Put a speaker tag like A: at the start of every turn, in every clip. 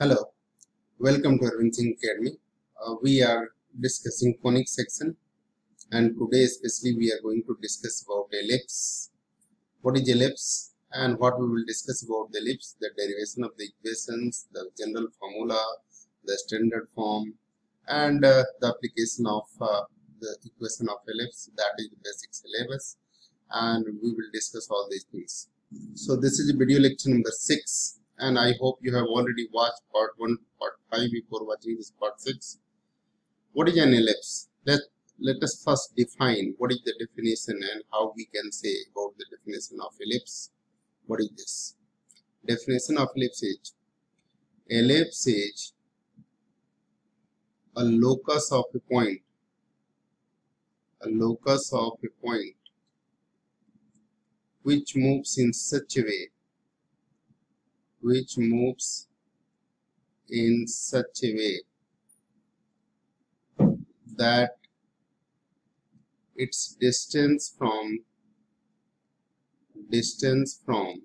A: Hello, welcome to Arbind Singh Academy. Uh, we are discussing conic section and today especially we are going to discuss about ellipse. What is ellipse and what we will discuss about the ellipse, the derivation of the equations, the general formula, the standard form and uh, the application of uh, the equation of ellipse that is the basic syllabus and we will discuss all these things. So this is video lecture number 6 and I hope you have already watched part 1, part 5 before watching this part 6. What is an ellipse? Let, let us first define what is the definition and how we can say about the definition of ellipse. What is this? Definition of ellipse is ellipse is a locus of a point a locus of a point which moves in such a way which moves in such a way that its distance from distance from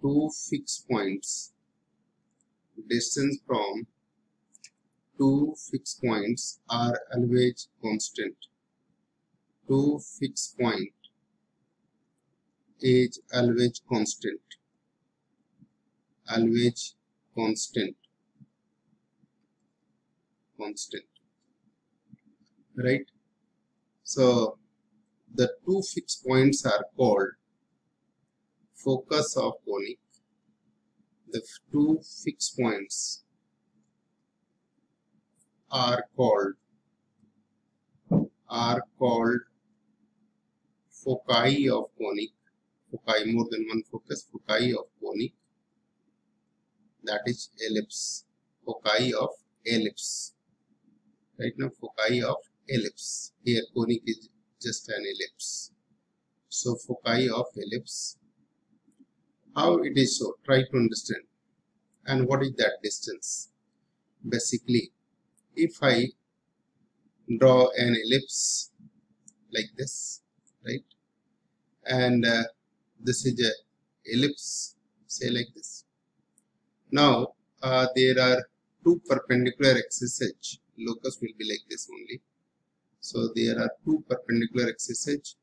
A: two fixed points distance from two fixed points are always constant. Two fixed point is always constant always constant. Constant. Right? So the two fixed points are called focus of conic. The two fixed points are called are called foci of conic. Foci more than one focus foci of conic that is ellipse foci of ellipse. Right now foci of ellipse. Here conic is just an ellipse. So foci of ellipse. How it is so? Try to understand. And what is that distance? Basically if i draw an ellipse like this right? And uh, this is a ellipse say like this now uh, there are two perpendicular axes H. locus will be like this only. So there are two perpendicular axes H.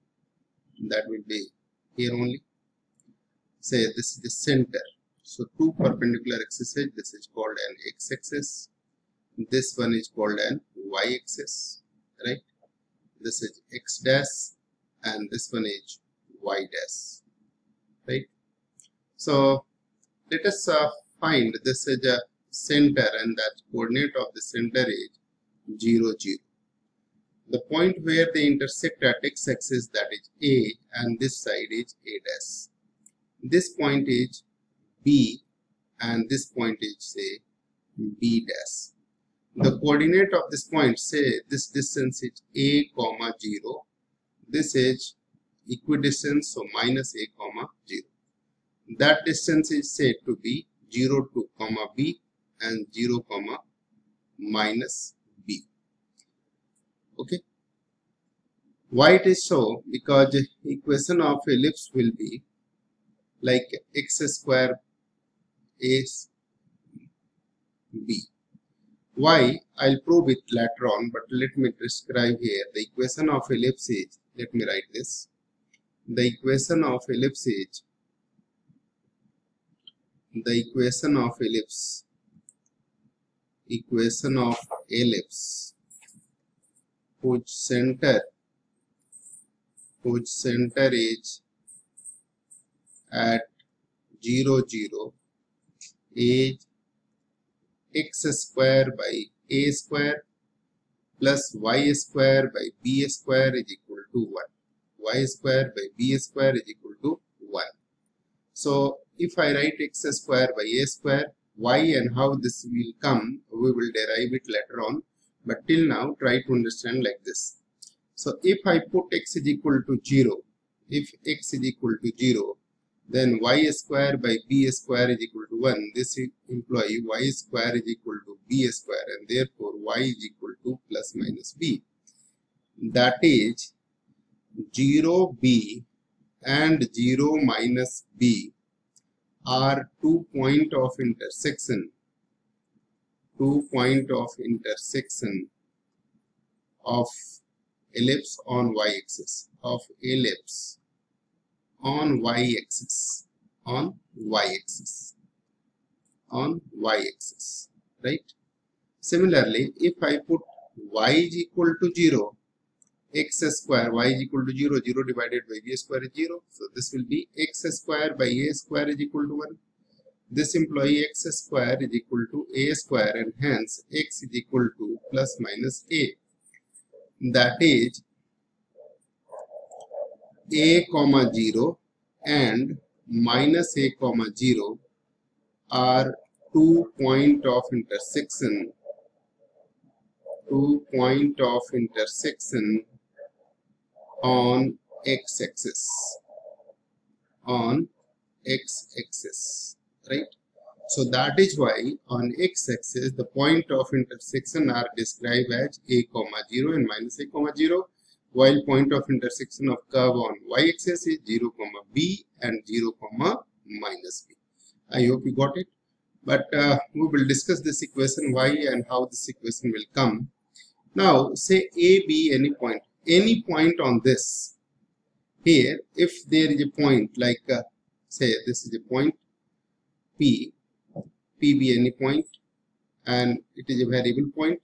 A: That will be here only. Say this is the center. So two perpendicular axes H. this is called an x-axis this one is called an y-axis right? This is x dash and this one is y dash right? So let us uh, find this is a center and that coordinate of the center is 0 0 the point where they intersect at x-axis that is a and this side is a dash. This point is b and this point is say b dash. The coordinate of this point say this distance is a comma 0 this is equidistance so minus a comma 0 that distance is said to be 0 to comma b and 0 comma minus b. Okay? Why it is so? Because equation of ellipse will be like x square is b. Why? I'll prove it later on but let me describe here. The equation of ellipse is let me write this. The equation of ellipse is the equation of ellipse. Equation of ellipse. Whose center? Whose center is at 0 0 is x square by a square plus y square by b square is equal to 1 y square by b square is equal to 1 so if I write x square by a square, y and how this will come, we will derive it later on. But till now, try to understand like this. So if I put x is equal to 0, if x is equal to 0, then y square by b square is equal to 1. This imply y square is equal to b square and therefore y is equal to plus minus b. That is 0b and 0 minus b are two point of intersection. Two point of intersection of ellipse on y-axis of ellipse on y-axis on y-axis on y-axis right? Similarly if i put y is equal to 0 x square y is equal to 0 0 divided by b square is 0 so this will be x square by a square is equal to 1 this employee x square is equal to a square and hence x is equal to plus minus a. That is a comma 0 and minus a comma 0 are two point of intersection. Two point of intersection on x-axis. On x-axis right? So that is why on x-axis the point of intersection are described as a comma 0 and minus a comma 0 while point of intersection of curve on y-axis is 0 comma b and 0 comma minus b. I hope you got it. But uh, we will discuss this equation y and how this equation will come. Now say a b any point any point on this here if there is a point like uh, say this is a point p p be any point and it is a variable point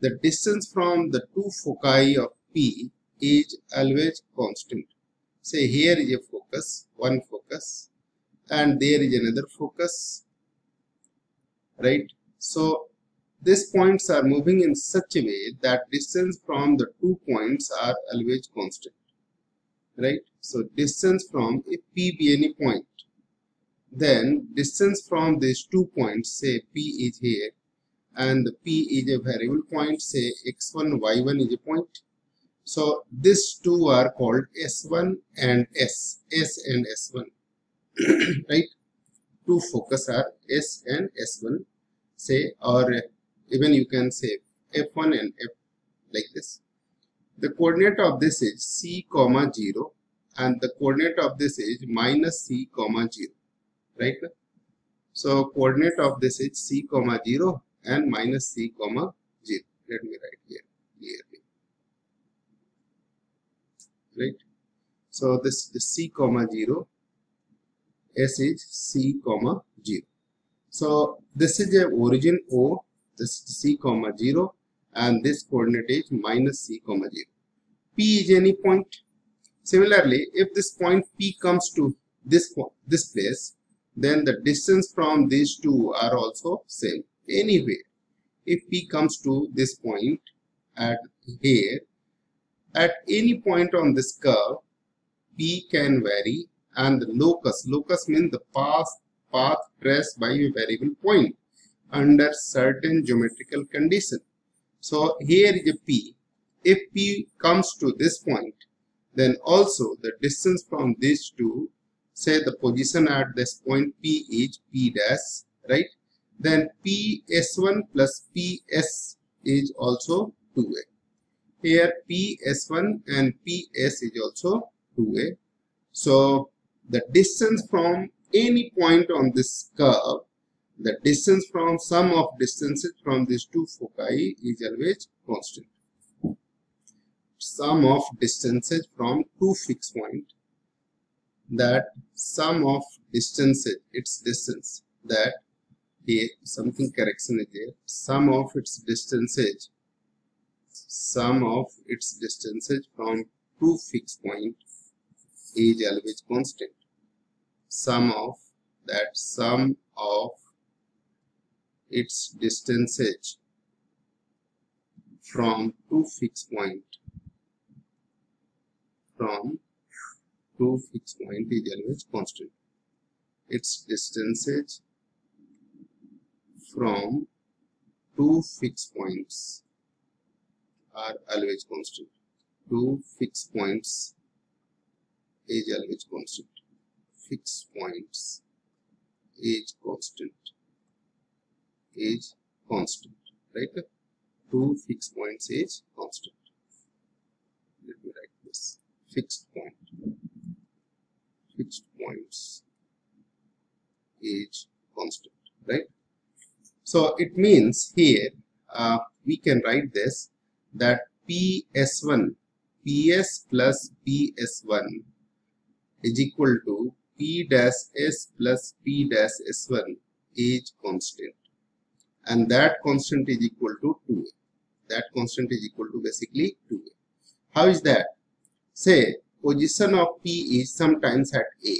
A: the distance from the two foci of p is always constant. Say here is a focus one focus and there is another focus right? So these points are moving in such a way that distance from the two points are always constant. Right? So distance from a P be any point. Then distance from these two points, say P is here and the P is a variable point, say x1, y1 is a point. So these two are called S1 and S, S and S1. right? Two focus are S and S1 say or even you can say f1 and f like this. The coordinate of this is c comma 0 and the coordinate of this is minus c comma 0 right? So coordinate of this is c comma 0 and minus c comma 0 let me write here clearly right? So this is c comma 0 s is c comma 0 so this is a origin o this is c comma 0 and this coordinate is minus c comma 0 p is any point. Similarly if this point p comes to this this place then the distance from these two are also same. Anyway if p comes to this point at here at any point on this curve p can vary and the locus. Locus means the path path traced by a variable point under certain geometrical condition. So here is a P. If P comes to this point, then also the distance from these two, say the position at this point P is P dash, right? Then PS1 plus PS is also 2A. Here PS1 and PS is also 2A. So the distance from any point on this curve the distance from sum of distances from these two foci is always constant. Sum of distances from two fixed point that sum of distances its distance that here something correction is there sum of its distances sum of its distances from two fixed point is always constant sum of that sum of its distance h from two fixed point from two fixed point is always constant. Its distance h from two fixed points are always constant. Two fixed points is always constant. Fixed points is constant is constant, right? Two fixed points is constant. Let me write this fixed point. Fixed points is constant right so it means here uh, we can write this that ps1 ps plus ps1 is equal to p dash s plus p dash s1 is constant and that constant is equal to 2a that constant is equal to basically 2a how is that? Say position of p is sometimes at a.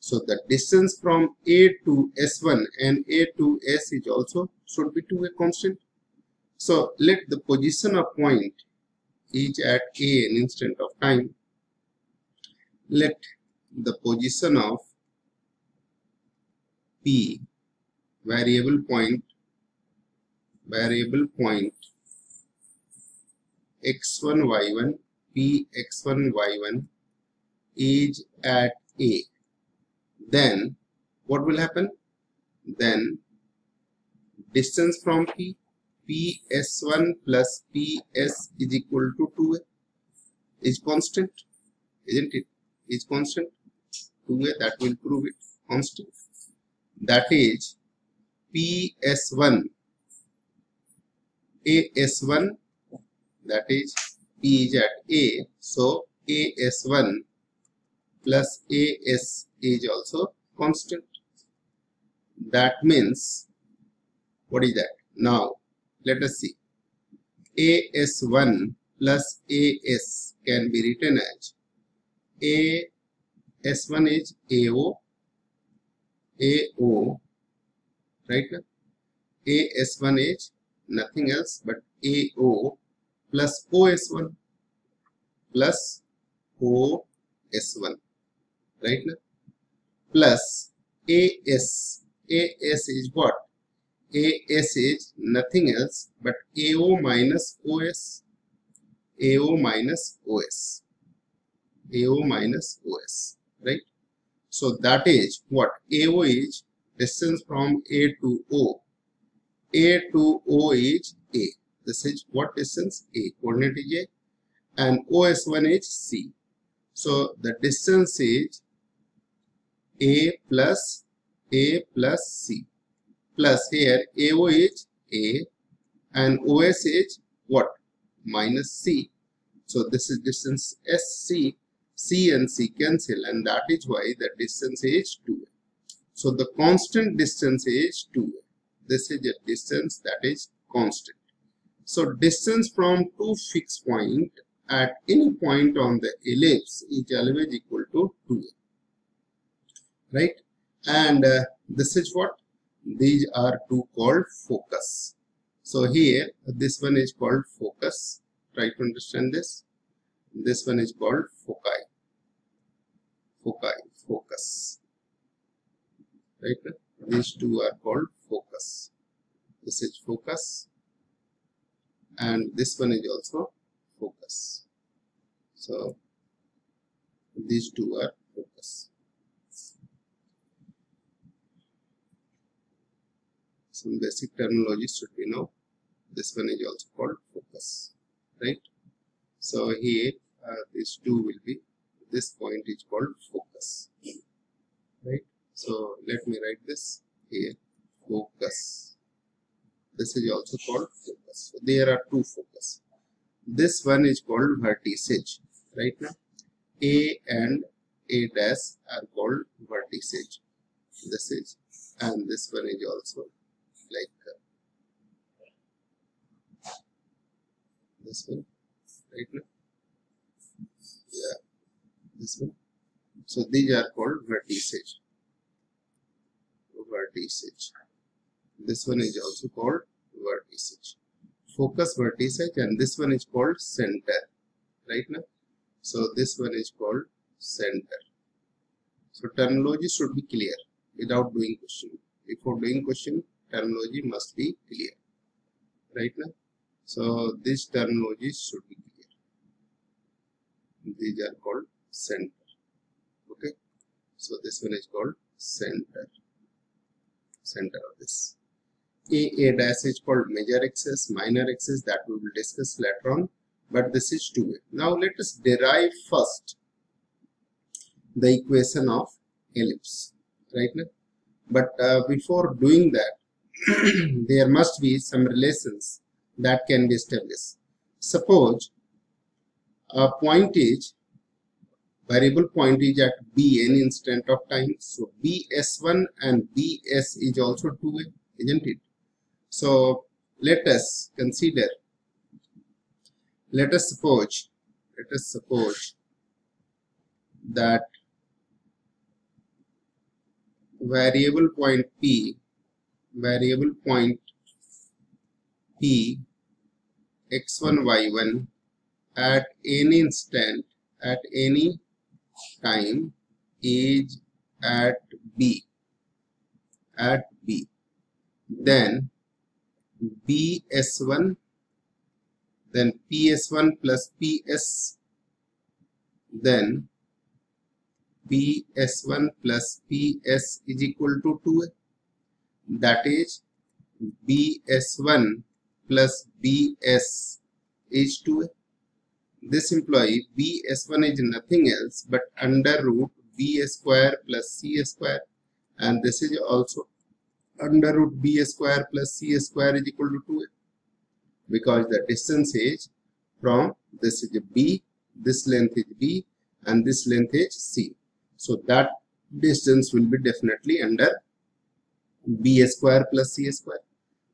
A: So the distance from a to s1 and a to s is also should be 2a constant. So let the position of point is at a an instant of time. Let the position of p variable point variable point x1 y1 p x1 y1 is at a. Then what will happen? Then distance from p ps1 plus ps is equal to 2a is constant isn't it? Is constant. 2a that will prove it constant. That is ps1 as1 that is p is at a. So as1 plus as is also constant. That means what is that? Now let us see. As1 plus as can be written as a s1 is ao ao right? As1 is nothing else but ao plus os1 plus os1 right now plus as as is what? As is nothing else but ao minus os ao minus os ao minus os right? So that is what? Ao is distance from a to o a to o is a. This is what distance? A. Coordinate is a. And os1 is c. So the distance is a plus a plus c. Plus here ao is a. And os is what? Minus c. So this is distance sc c. And c cancel. And that is why the distance is 2a so the constant distance is 2a this is a distance that is constant. So distance from two fixed point at any point on the ellipse is always equal to 2a right? And uh, this is what? These are two called focus. So here this one is called focus. Try to understand this. This one is called foci. Foci focus. Right? These two are called focus. This is focus. And this one is also focus. So these two are focus. Some basic terminology should be know this one is also called focus right? So here uh, these two will be this point is called focus right? So let me write this here focus. This is also called focus. So there are two focus. This one is called vertices right now? A and a dash are called vertices this is and this one is also like uh, this one right now? Yeah this one. So these are called vertices vertices this one is also called vertices. Focus vertices and this one is called center. Right now? So this one is called center. So terminology should be clear without doing question. Before doing question terminology must be clear. Right now? So this terminology should be clear. These are called center. Okay? So this one is called center. Center of this a dash is called major axis minor axis that we will discuss later on but this is 2a now let us derive first the equation of ellipse right now but uh, before doing that there must be some relations that can be established. Suppose a point is variable point is at b any instant of time. So bs1 and bs is also 2a isn't it so let us consider. Let us suppose let us suppose that variable point p variable point p x1 y1 at any instant at any time is at b at b. Then bs1 then ps1 plus ps then ps1 plus ps is equal to 2 that is bs1 plus bs is 2 this implies bs1 is nothing else but under root b square plus c square. And this is also under root b square plus c square is equal to 2 because the distance is from this is b this length is b and this length is c. So that distance will be definitely under b square plus c square.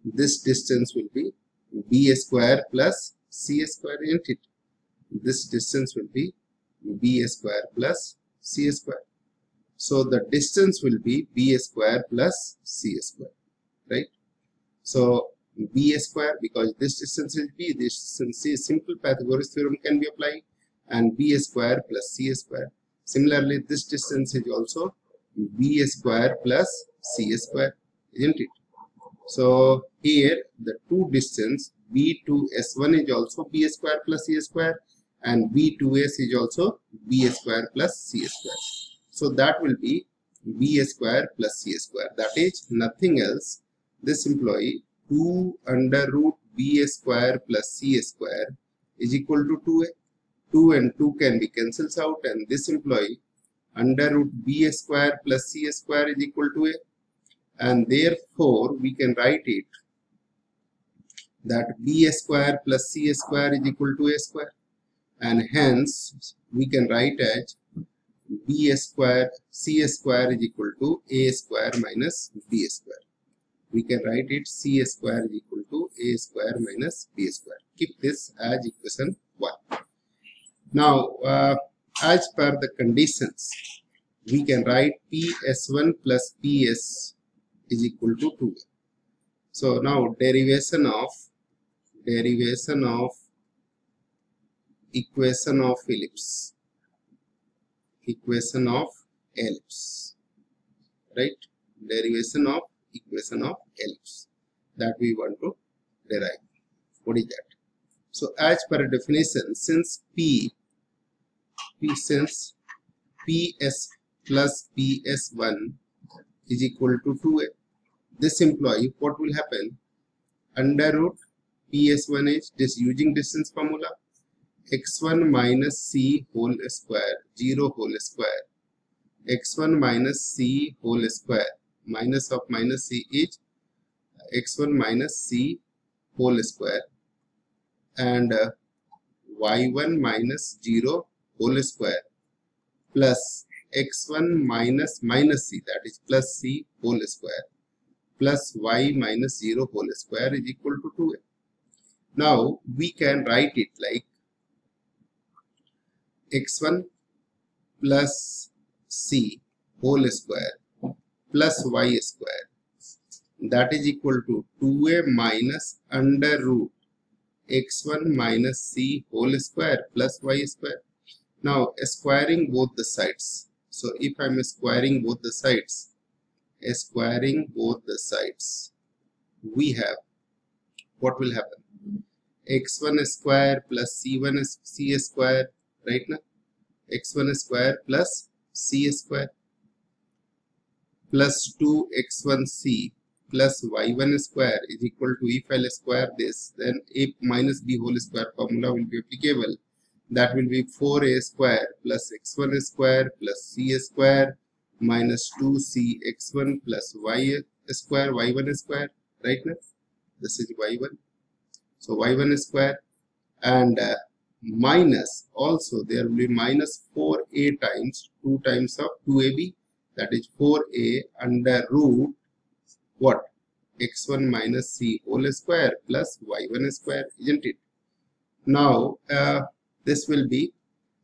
A: This distance will be b square plus c square isn't it this distance will be b square plus c square so the distance will be b square plus c square right? So b square because this distance is b this distance is simple pythagoras theorem can be applied and b square plus c square. Similarly this distance is also b square plus c square isn't it? So here the two distance b to s1 is also b square plus c square and b2s is also b square plus c square so that will be b square plus c square. That is nothing else. This employee 2 under root b square plus c square is equal to 2a 2 and 2 can be cancelled out and this employee under root b square plus c square is equal to a. And therefore we can write it that b square plus c square is equal to a square. And hence we can write as b square c square is equal to a square minus b square. We can write it c square is equal to a square minus b square. Keep this as equation 1 now uh, as per the conditions we can write ps1 plus ps is equal to 2 so now derivation of derivation of equation of ellipse equation of ellipse right? Derivation of equation of ellipse that we want to derive. What is that? So as per definition since p p since ps plus ps1 is equal to 2a this employee what will happen? Under root ps1 is this using distance formula x1 minus c whole square 0 whole square. X1 minus c whole square. Minus of minus c is x1 minus c whole square. And uh, y1 minus 0 whole square. Plus x1 minus minus c that is plus c whole square. Plus y minus 0 whole square is equal to 2a. Now we can write it like x1 plus c whole square plus y square that is equal to 2a minus under root x1 minus c whole square plus y square. Now squaring both the sides. So if I am squaring both the sides, squaring both the sides, we have what will happen? x1 square plus c1 c square right now x1 square plus c square. Plus 2x1c plus y1 square is equal to if I'll square this then a minus b whole square formula will be applicable. That will be 4a square plus x1 square plus c square minus 2c x1 plus y square y1 square right now this is y1 so y1 square and uh, minus also there will be minus 4a times 2 times of 2ab that is 4a under root what? X1 minus c whole square plus y1 square isn't it? Now uh, this will be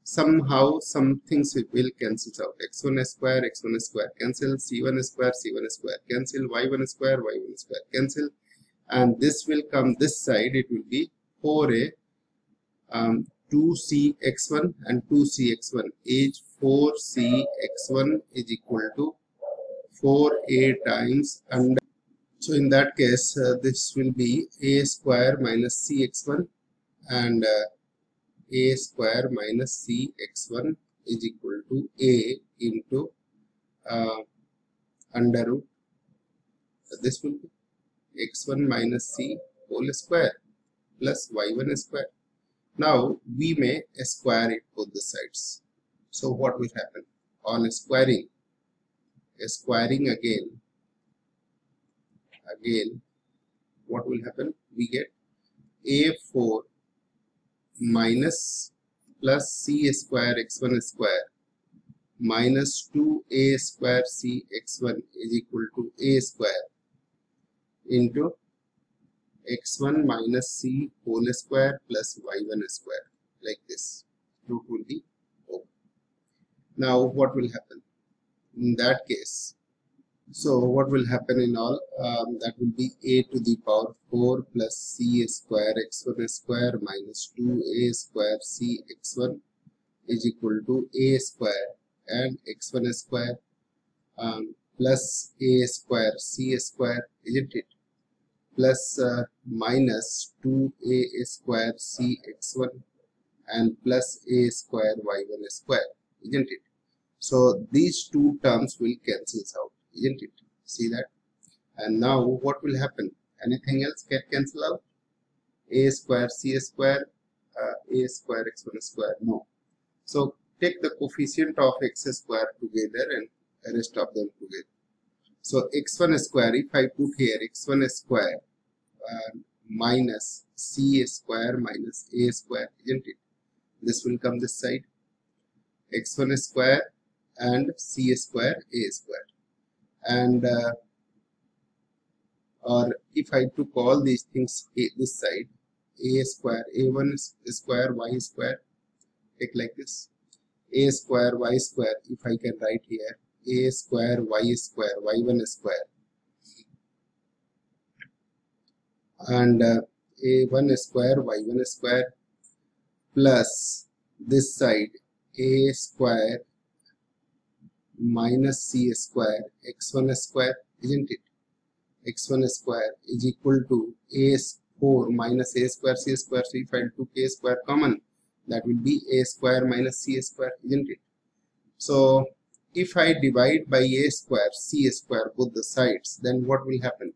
A: somehow some things will cancel out. X1 square x1 square cancel c1 square c1 square cancel y1 square y1 square cancel. And this will come this side it will be 4a um, 2cx1 and 2cx1 is 4cx1 is equal to 4a times and so in that case uh, this will be a square minus cx1 and uh, a square minus cx1 is equal to a into uh, under root. This will be x1 minus c whole square plus y1 square now we may square it both the sides. So what will happen? On squaring, squaring again, again, what will happen? We get a4 minus plus c square x1 square minus 2a square c x1 is equal to a square into x1 minus c whole square plus y1 square like this root will be. Now what will happen in that case? So what will happen in all um, that will be a to the power 4 plus c square x1 square minus 2a square c x1 is equal to a square and x1 square um, plus a square c square isn't it plus uh, minus 2a square cx1 and plus a square y1 square isn't it? So these two terms will cancel out isn't it? See that? And now what will happen? Anything else get cancel out? a square c square uh, a square x1 square no. So take the coefficient of x square together and rest of them together. So x1 square if i put here x1 square minus c square minus a square isn't it? This will come this side. X1 square and c square a square. And uh, or if I took all these things a, this side a square a1 square y square take like this. A square y square if I can write here a square y square y1 square and uh, a1 square y1 square plus this side a square minus c square x1 square isn't it? X1 square is equal to a4 minus a square c square so if I took a square common. That will be a square minus c square isn't it? So if I divide by a square c square both the sides then what will happen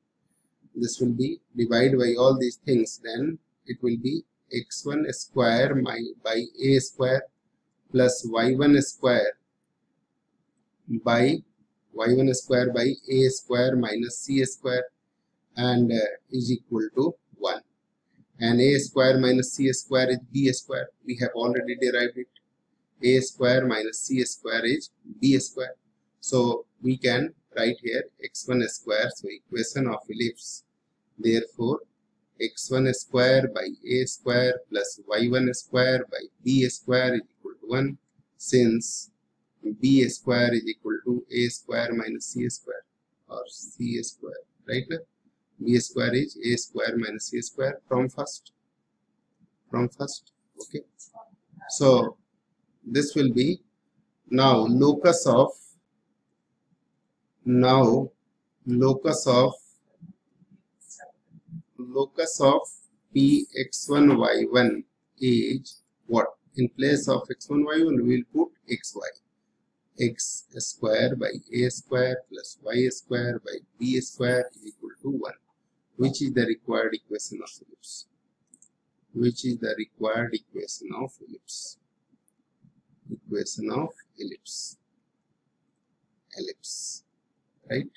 A: this will be divided by all these things then it will be x1 square my, by a square plus y1 square by y1 square by a square minus c square and uh, is equal to 1 and a square minus c square is b square. We have already derived it. A square minus c square is b square. So we can write here x1 square so equation of ellipse therefore x1 square by a square plus y1 square by b square is equal to 1 since b square is equal to a square minus c square or c square right? b square is a square minus c square from first from first okay? So this will be now locus of now locus of locus of px1y1 is what? In place of x1 y1 we will put xy x square by a square plus y square by b square is equal to 1 which is the required equation of ellipse which is the required equation of ellipse equation of ellipse ellipse right?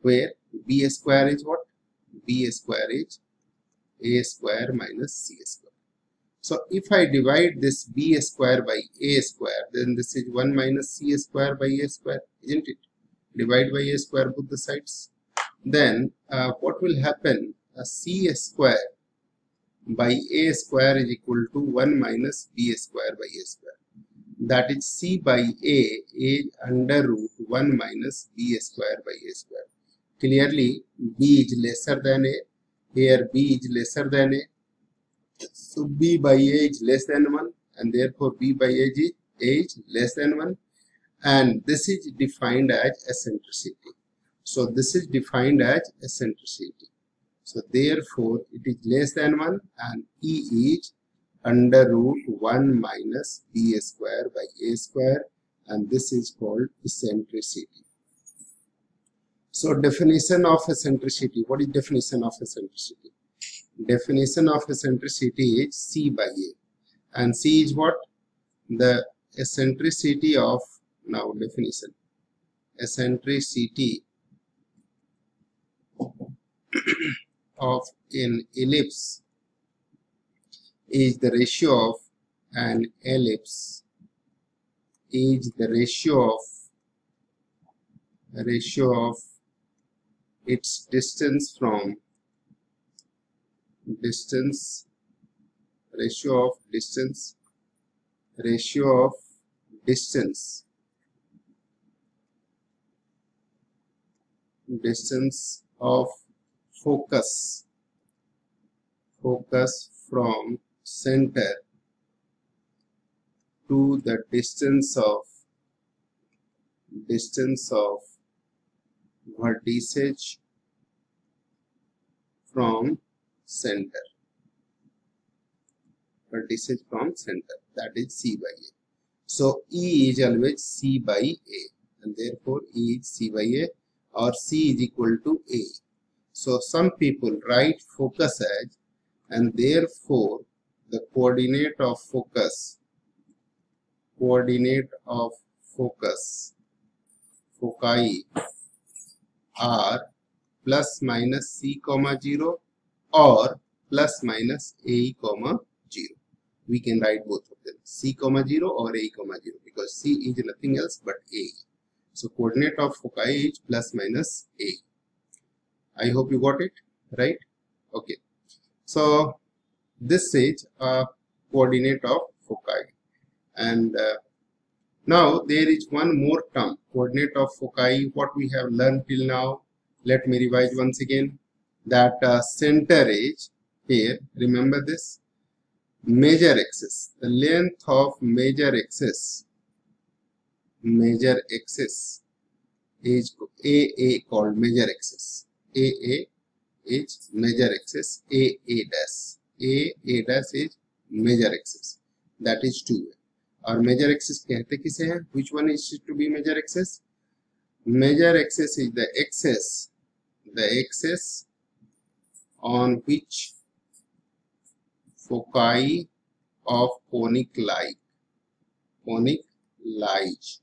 A: Where b square is what? B square is a square minus c square. So if I divide this b square by a square then this is 1 minus c square by a square isn't it? Divide by a square both the sides. Then uh, what will happen? A c square by a square is equal to 1 minus b square by a square that is c by a is under root 1 minus b square by a square. Clearly b is lesser than a. Here b is lesser than a. So b by a is less than 1 and therefore b by a is, a is less than 1 and this is defined as eccentricity. So this is defined as eccentricity. So therefore it is less than 1 and e is under root 1 minus b square by a square and this is called eccentricity. So definition of eccentricity. What is definition of eccentricity? Definition of eccentricity is c by a and c is what? The eccentricity of now definition eccentricity of an ellipse is the ratio of an ellipse is the ratio of ratio of its distance from distance ratio of distance ratio of distance. Distance of focus. Focus from center to the distance of distance of vertices from center. Vertices from center. That is c by a. So e is always c by a. And therefore e is c by a or c is equal to a. So some people write focus as and therefore the coordinate of focus. Coordinate of focus. Foci are plus minus c comma 0 or plus minus a comma 0 we can write both of them. C comma 0 or a comma 0 because c is nothing else but a. So coordinate of foci is plus minus a. I hope you got it right? Okay. So this is a coordinate of foci. And uh, now there is one more term coordinate of foci. What we have learned till now let me revise once again that uh, center is here remember this? Major axis the length of major axis major axis is AA called major axis. AA is major axis AA dash a a dash is major axis that is 2 और major axis कहते किसे हैं which one is to be major axis major axis is the axis the axis on which foci of conic lie conic lies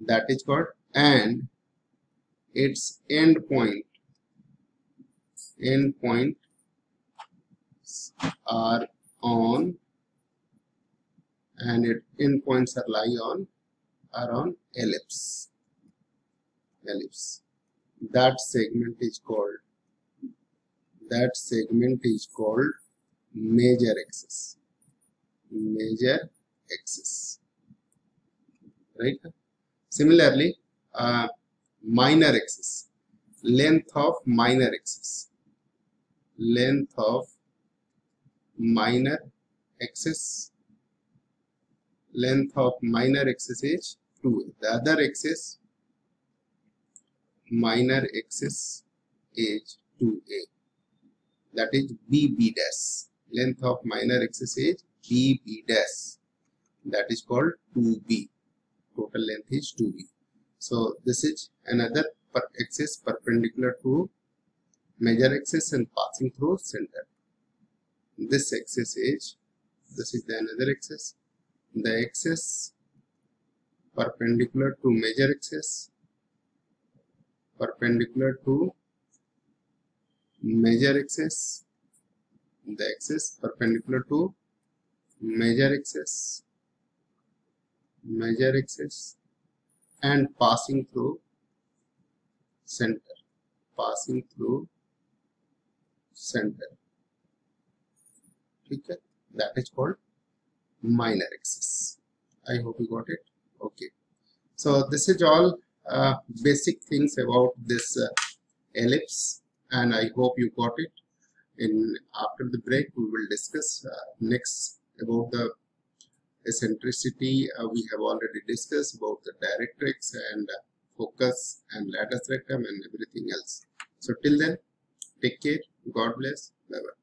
A: that is called and its end point end point are on and its endpoints are lie on are on ellipse. Ellipse. That segment is called that segment is called major axis. Major axis. Right? Similarly uh, minor axis. Length of minor axis. Length of minor axis length of minor axis is 2a the other axis minor axis is 2a that is bb dash. Length of minor axis is bb dash. That is called 2b total length is 2b so this is another per axis perpendicular to major axis and passing through center this axis is this is the another axis the axis perpendicular to major axis perpendicular to major axis the axis perpendicular to major axis major axis and passing through center passing through center that is called minor axis i hope you got it. Okay. So this is all uh, basic things about this uh, ellipse and i hope you got it. In after the break we will discuss uh, next about the eccentricity we have already discussed about the directrix and focus and latus rectum and everything else. So till then take care. God bless. Bye bye